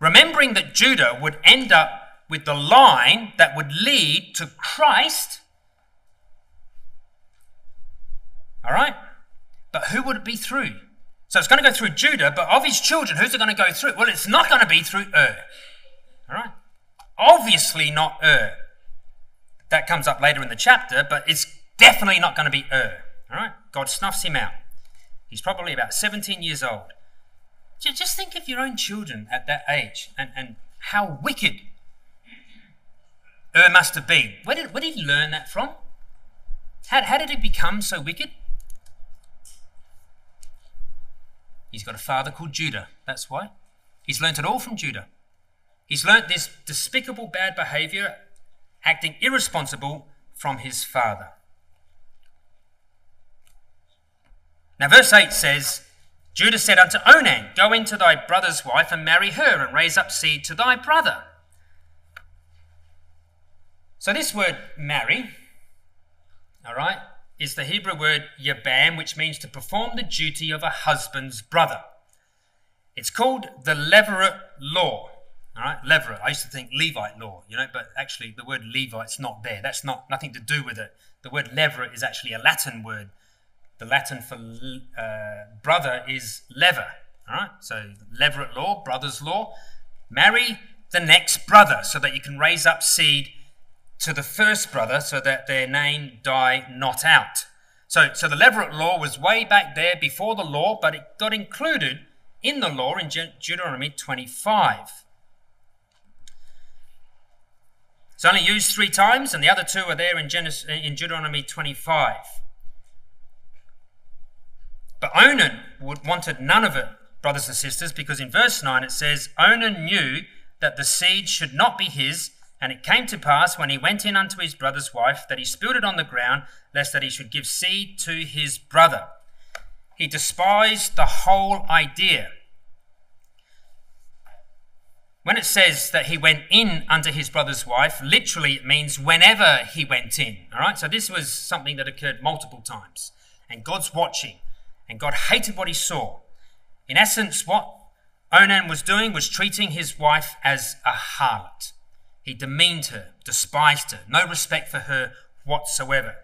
remembering that Judah would end up with the line that would lead to Christ, all right, but who would it be through? So it's going to go through Judah, but of his children, who's it going to go through? Well, it's not going to be through Ur. All right? Obviously not Ur. That comes up later in the chapter, but it's definitely not going to be Ur. All right? God snuffs him out. He's probably about 17 years old. Just think of your own children at that age and, and how wicked Ur must have been. Where did, where did he learn that from? How, how did he become so wicked? He's got a father called Judah. That's why. He's learnt it all from Judah. He's learnt this despicable bad behavior, acting irresponsible from his father. Now, verse 8 says, Judah said unto Onan, Go into thy brother's wife and marry her, and raise up seed to thy brother. So, this word marry, all right, is the Hebrew word yabam, which means to perform the duty of a husband's brother. It's called the Levirate law. All right, Levirate. I used to think Levite law, you know, but actually the word Levite's not there. That's not nothing to do with it. The word Levirate is actually a Latin word. The Latin for uh, brother is levir. All right, so Levirate law, brother's law. Marry the next brother so that you can raise up seed to the first brother so that their name die not out. So, so the Levirate law was way back there before the law, but it got included in the law in Deuteronomy 25. It's only used three times, and the other two are there in, Genesis, in Deuteronomy 25. But Onan wanted none of it, brothers and sisters, because in verse 9 it says, Onan knew that the seed should not be his, and it came to pass when he went in unto his brother's wife that he spilled it on the ground, lest that he should give seed to his brother. He despised the whole idea. When it says that he went in unto his brother's wife, literally it means whenever he went in. All right, so this was something that occurred multiple times. And God's watching, and God hated what he saw. In essence, what Onan was doing was treating his wife as a harlot. He demeaned her, despised her, no respect for her whatsoever.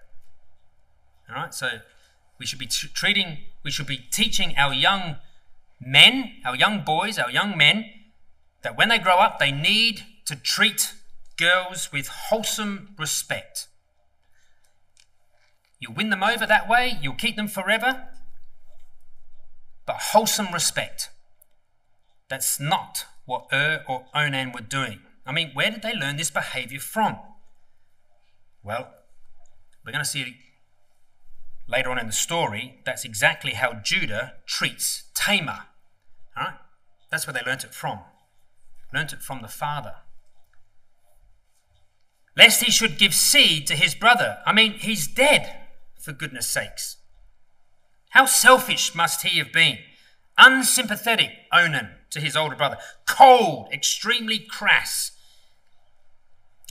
All right, so we should be treating, we should be teaching our young men, our young boys, our young men, that when they grow up, they need to treat girls with wholesome respect. You win them over that way, you'll keep them forever, but wholesome respect. That's not what Ur or Onan were doing. I mean, where did they learn this behavior from? Well, we're going to see later on in the story that's exactly how Judah treats Tamar. All right? That's where they learnt it from. Learnt it from the father. Lest he should give seed to his brother. I mean, he's dead, for goodness sakes. How selfish must he have been? Unsympathetic, Onan, to his older brother. Cold, extremely crass.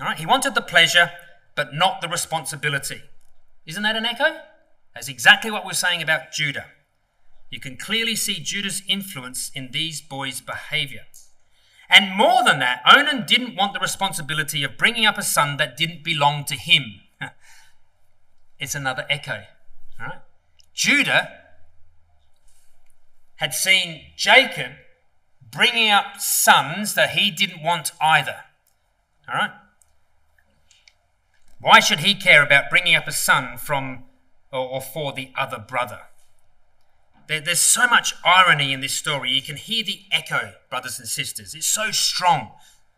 All right, he wanted the pleasure, but not the responsibility. Isn't that an echo? That's exactly what we're saying about Judah. You can clearly see Judah's influence in these boys' behavior. And more than that, Onan didn't want the responsibility of bringing up a son that didn't belong to him. it's another echo. All right? Judah had seen Jacob bringing up sons that he didn't want either. All right? Why should he care about bringing up a son from or, or for the other brother? There, there's so much irony in this story. You can hear the echo, brothers and sisters. It's so strong.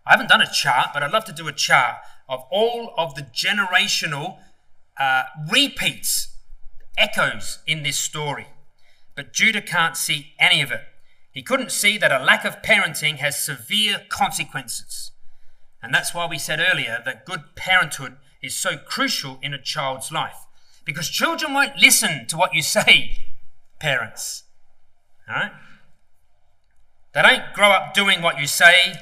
I haven't done a chart, but I'd love to do a chart of all of the generational uh, repeats, echoes in this story. But Judah can't see any of it. He couldn't see that a lack of parenting has severe consequences. And that's why we said earlier that good parenthood is so crucial in a child's life. Because children won't listen to what you say, parents. All right? They don't grow up doing what you say,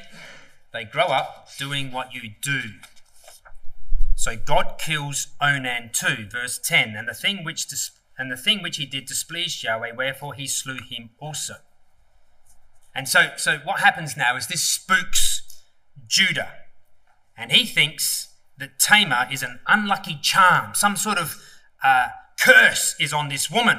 they grow up doing what you do. So God kills Onan too, verse 10, and the thing which dis- and the thing which he did displeased Yahweh, wherefore he slew him also. And so, so what happens now is this spooks Judah, and he thinks that Tamar is an unlucky charm, some sort of uh, curse is on this woman.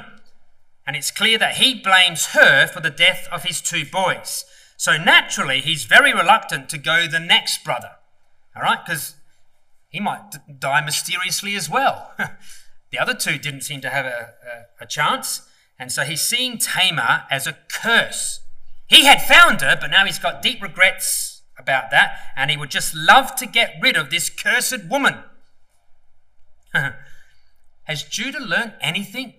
And it's clear that he blames her for the death of his two boys. So naturally, he's very reluctant to go the next brother. All right, because he might d- die mysteriously as well. the other two didn't seem to have a, a, a chance. And so he's seeing Tamar as a curse. He had found her, but now he's got deep regrets about that, and he would just love to get rid of this cursed woman. Has Judah learned anything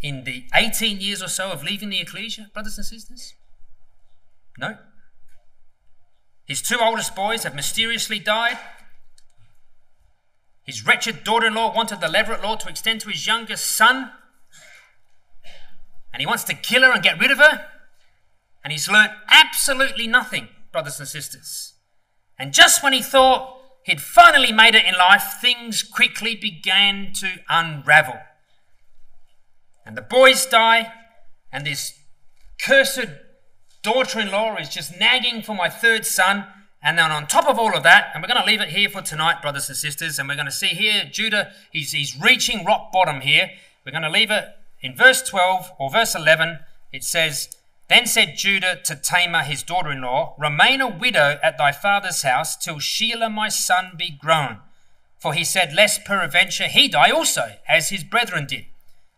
in the 18 years or so of leaving the ecclesia, brothers and sisters? No. His two oldest boys have mysteriously died. His wretched daughter in law wanted the Levirate law to extend to his youngest son. And he wants to kill her and get rid of her. And he's learnt absolutely nothing, brothers and sisters. And just when he thought he'd finally made it in life, things quickly began to unravel. And the boys die, and this cursed daughter in law is just nagging for my third son. And then on top of all of that, and we're going to leave it here for tonight, brothers and sisters, and we're going to see here Judah, he's, he's reaching rock bottom here. We're going to leave it in verse 12 or verse 11. It says, Then said Judah to Tamar, his daughter in law, Remain a widow at thy father's house till Shelah my son be grown. For he said, Lest peradventure he die also, as his brethren did.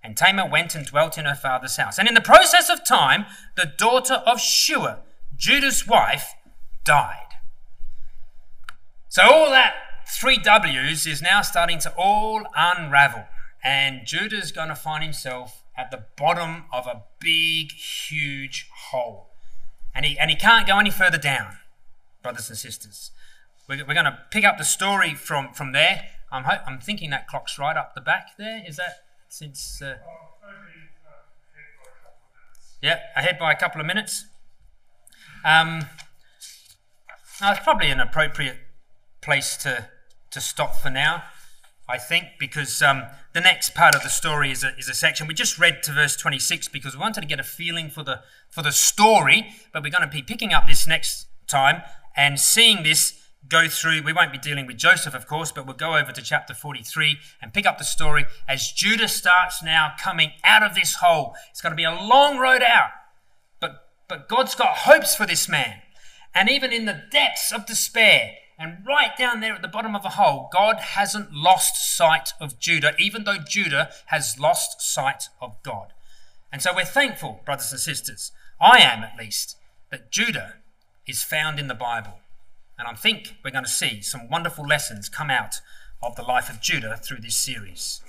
And Tamar went and dwelt in her father's house. And in the process of time, the daughter of Shua, Judah's wife, died. So all that three W's is now starting to all unravel. And Judah's going to find himself at the bottom of a big, huge hole. And he, and he can't go any further down, brothers and sisters. We're, we're going to pick up the story from, from there. I'm, ho- I'm thinking that clock's right up the back there. Is that since. Uh, yeah, ahead by a couple of minutes. Um, now it's probably an appropriate place to, to stop for now, I think, because um, the next part of the story is a, is a section. We just read to verse 26 because we wanted to get a feeling for the, for the story, but we're going to be picking up this next time and seeing this go through, we won't be dealing with Joseph, of course, but we'll go over to chapter 43 and pick up the story as Judah starts now coming out of this hole. It's going to be a long road out, but, but God's got hopes for this man. And even in the depths of despair, and right down there at the bottom of the hole, God hasn't lost sight of Judah, even though Judah has lost sight of God. And so we're thankful, brothers and sisters, I am at least, that Judah is found in the Bible. And I think we're going to see some wonderful lessons come out of the life of Judah through this series.